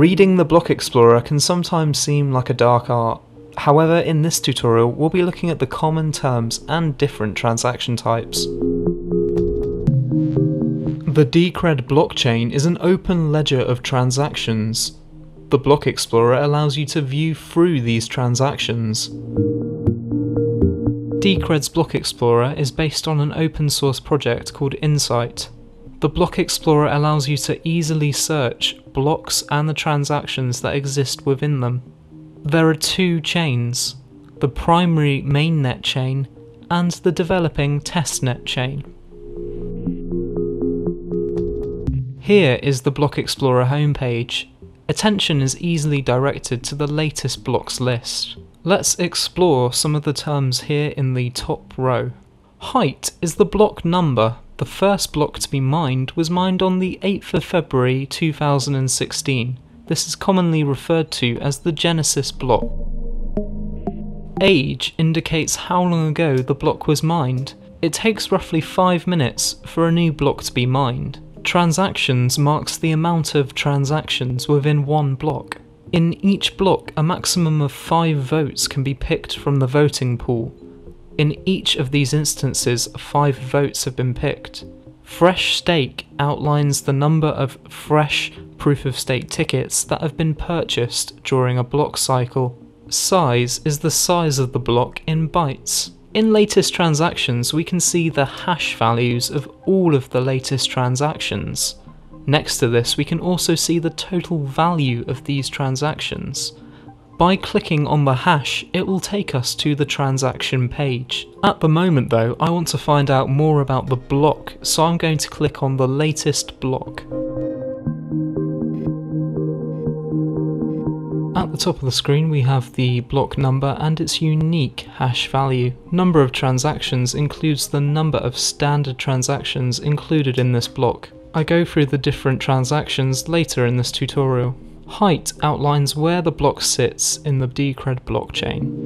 Reading the Block Explorer can sometimes seem like a dark art. However, in this tutorial, we'll be looking at the common terms and different transaction types. The Decred blockchain is an open ledger of transactions. The Block Explorer allows you to view through these transactions. Decred's Block Explorer is based on an open source project called Insight. The Block Explorer allows you to easily search blocks and the transactions that exist within them. There are two chains, the primary mainnet chain and the developing testnet chain. Here is the Block Explorer homepage. Attention is easily directed to the latest blocks list. Let's explore some of the terms here in the top row. Height is the block number the first block to be mined was mined on the 8th of February 2016. This is commonly referred to as the Genesis block. Age indicates how long ago the block was mined. It takes roughly 5 minutes for a new block to be mined. Transactions marks the amount of transactions within one block. In each block, a maximum of 5 votes can be picked from the voting pool. In each of these instances, five votes have been picked. Fresh stake outlines the number of fresh proof of stake tickets that have been purchased during a block cycle. Size is the size of the block in bytes. In latest transactions, we can see the hash values of all of the latest transactions. Next to this, we can also see the total value of these transactions. By clicking on the hash, it will take us to the transaction page. At the moment though, I want to find out more about the block, so I'm going to click on the latest block. At the top of the screen we have the block number and its unique hash value. Number of transactions includes the number of standard transactions included in this block. I go through the different transactions later in this tutorial. Height outlines where the block sits in the Decred blockchain.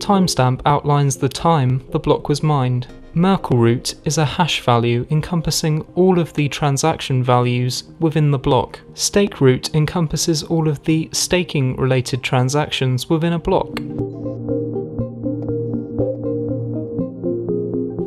Timestamp outlines the time the block was mined. Merkle root is a hash value encompassing all of the transaction values within the block. Stake root encompasses all of the staking related transactions within a block.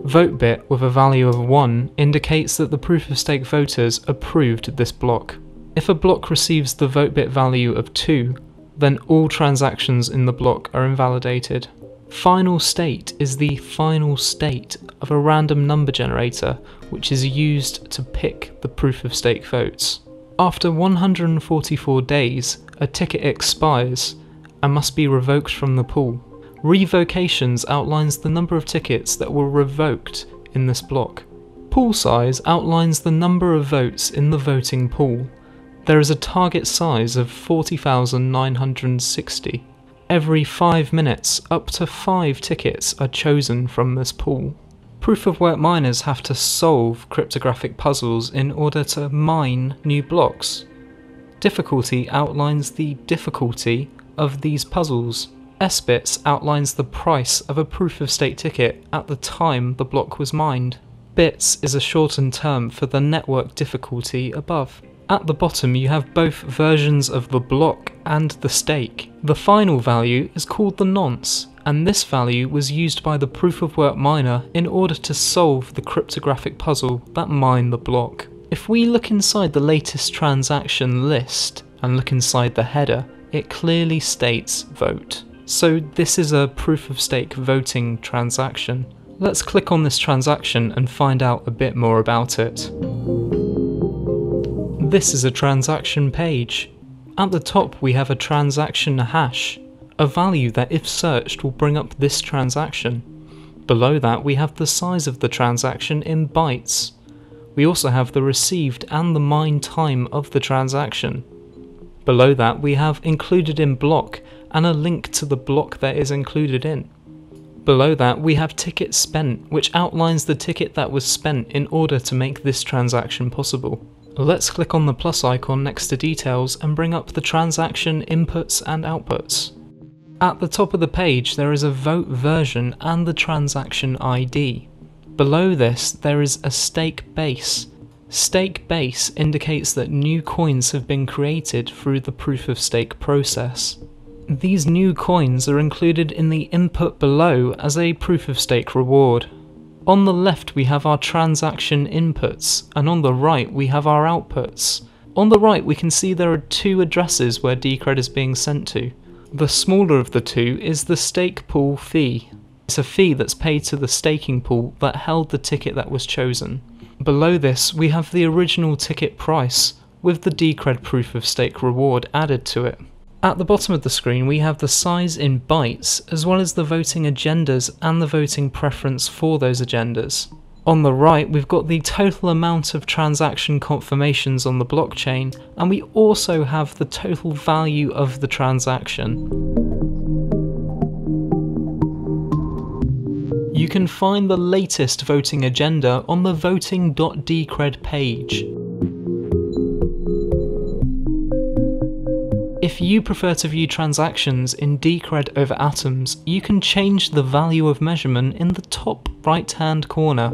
Vote bit with a value of 1 indicates that the proof of stake voters approved this block. If a block receives the vote bit value of 2, then all transactions in the block are invalidated. Final state is the final state of a random number generator which is used to pick the proof of stake votes. After 144 days, a ticket expires and must be revoked from the pool. Revocations outlines the number of tickets that were revoked in this block. Pool size outlines the number of votes in the voting pool. There is a target size of 40,960. Every 5 minutes, up to 5 tickets are chosen from this pool. Proof of work miners have to solve cryptographic puzzles in order to mine new blocks. Difficulty outlines the difficulty of these puzzles. SBITS outlines the price of a proof of stake ticket at the time the block was mined. Bits is a shortened term for the network difficulty above. At the bottom you have both versions of the block and the stake. The final value is called the nonce, and this value was used by the proof of work miner in order to solve the cryptographic puzzle that mined the block. If we look inside the latest transaction list and look inside the header, it clearly states vote. So this is a proof of stake voting transaction. Let's click on this transaction and find out a bit more about it. This is a transaction page. At the top we have a transaction hash, a value that if searched will bring up this transaction. Below that we have the size of the transaction in bytes. We also have the received and the mine time of the transaction. Below that we have included in block and a link to the block that is included in. Below that we have ticket spent, which outlines the ticket that was spent in order to make this transaction possible. Let's click on the plus icon next to details and bring up the transaction inputs and outputs. At the top of the page there is a vote version and the transaction ID. Below this there is a stake base. Stake base indicates that new coins have been created through the proof of stake process. These new coins are included in the input below as a proof of stake reward. On the left we have our transaction inputs, and on the right we have our outputs. On the right we can see there are two addresses where Decred is being sent to. The smaller of the two is the stake pool fee. It's a fee that's paid to the staking pool that held the ticket that was chosen. Below this we have the original ticket price, with the Decred proof of stake reward added to it. At the bottom of the screen we have the size in bytes, as well as the voting agendas and the voting preference for those agendas. On the right we've got the total amount of transaction confirmations on the blockchain, and we also have the total value of the transaction. You can find the latest voting agenda on the voting.decred page. If you prefer to view transactions in Decred over Atoms, you can change the value of measurement in the top right hand corner.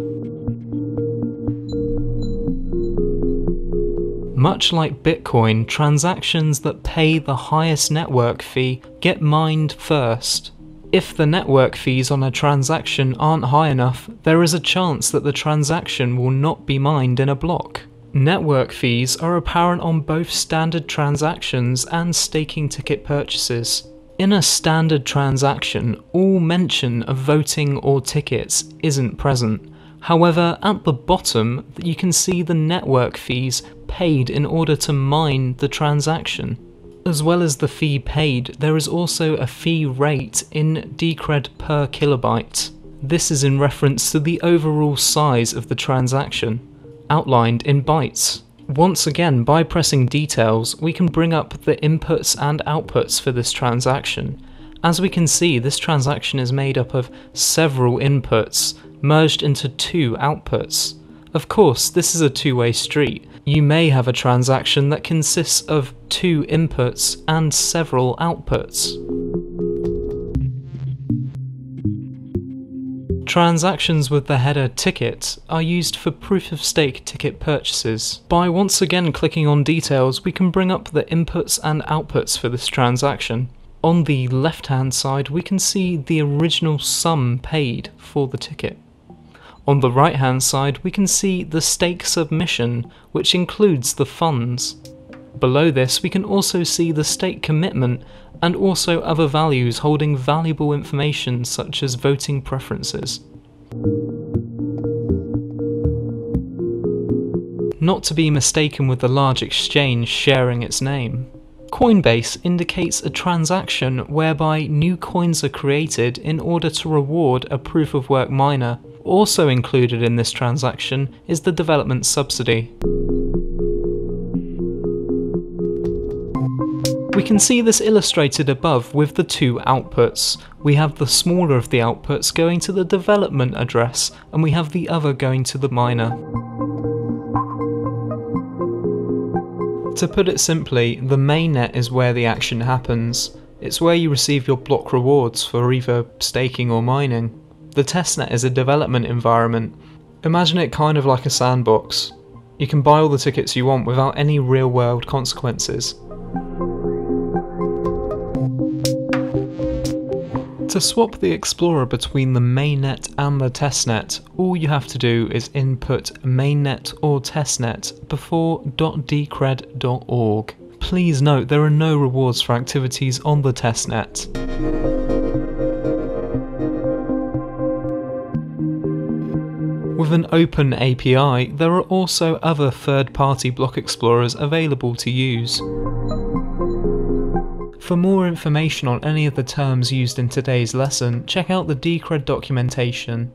Much like Bitcoin, transactions that pay the highest network fee get mined first. If the network fees on a transaction aren't high enough, there is a chance that the transaction will not be mined in a block. Network fees are apparent on both standard transactions and staking ticket purchases. In a standard transaction, all mention of voting or tickets isn't present. However, at the bottom, you can see the network fees paid in order to mine the transaction. As well as the fee paid, there is also a fee rate in Decred per kilobyte. This is in reference to the overall size of the transaction outlined in bytes. Once again, by pressing details, we can bring up the inputs and outputs for this transaction. As we can see, this transaction is made up of several inputs merged into two outputs. Of course, this is a two-way street. You may have a transaction that consists of two inputs and several outputs. Transactions with the header ticket are used for proof of stake ticket purchases. By once again clicking on details, we can bring up the inputs and outputs for this transaction. On the left hand side, we can see the original sum paid for the ticket. On the right hand side, we can see the stake submission, which includes the funds. Below this, we can also see the stake commitment and also other values holding valuable information such as voting preferences. Not to be mistaken with the large exchange sharing its name. Coinbase indicates a transaction whereby new coins are created in order to reward a proof of work miner. Also included in this transaction is the development subsidy. We can see this illustrated above with the two outputs. We have the smaller of the outputs going to the development address and we have the other going to the miner. To put it simply, the mainnet is where the action happens. It's where you receive your block rewards for either staking or mining. The testnet is a development environment. Imagine it kind of like a sandbox. You can buy all the tickets you want without any real world consequences. To swap the Explorer between the mainnet and the testnet, all you have to do is input mainnet or testnet before .decred.org. Please note there are no rewards for activities on the testnet. With an open API, there are also other third-party block explorers available to use. For more information on any of the terms used in today's lesson, check out the Decred documentation.